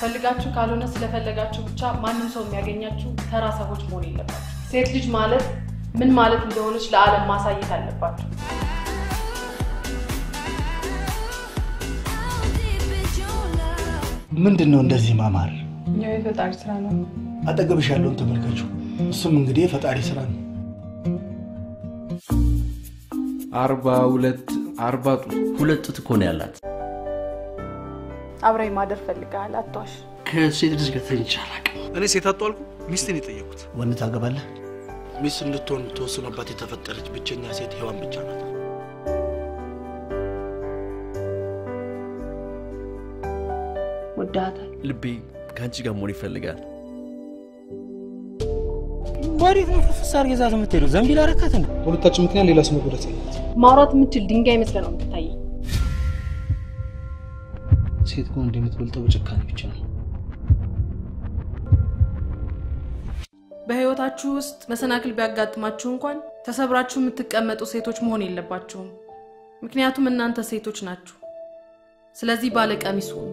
ፈልጋችሁ ካልሆነ ስለፈለጋችሁ ብቻ ማንም ሰው የሚያገኛችሁ ተራ ሰዎች መሆን የለባችሁ። ሴት ልጅ ማለት ምን ማለት እንደሆነች ለዓለም ማሳየት አለባችሁ። ምንድን ነው እንደዚህ ማማር? ያው የፈጣሪ ስራ ነው። አጠገብሽ ያለውን ተመልከቹ። እሱም እንግዲህ የፈጣሪ ስራ ነው። አርባ ሁለት አርባ ጡት ሁለት ጡት እኮ ነው ያላት። አብረኝ ማደር ፈልገሃል፣ አትዋሽ። ከሴት ልጅ ጋር ተኝቼ አላውቅም። እኔ ሴት አጡ አልኩ። ሚስትን የጠየቁት ወንድ ታገባለህ? ሚስት እንድትሆን ተወስኖባት የተፈጠረች ብቸኛ ሴት ሔዋን ብቻ ናት። ወዳታል። ልቤ ከአንቺ ጋር መሆን ይፈልጋል። ወዴት ነው አድርገህ ይዛት የምትሄደው? ዘንቢል አረካት እንዴ? በሁለታችን ምክንያት ሌላ ሰው መጎዳት ማውራት የምችል ድንጋይ መስለህ ነው የምትታየኝ። ሴት ከወንድ የምትበልጠው በጭካኔ ብቻ ነው። በህይወታችሁ ውስጥ መሰናክል ቢያጋጥማችሁ እንኳን ተሰብራችሁ የምትቀመጡ ሴቶች መሆን የለባችሁም። ምክንያቱም እናንተ ሴቶች ናችሁ። ስለዚህ ባለቀሚስ ሁኑ።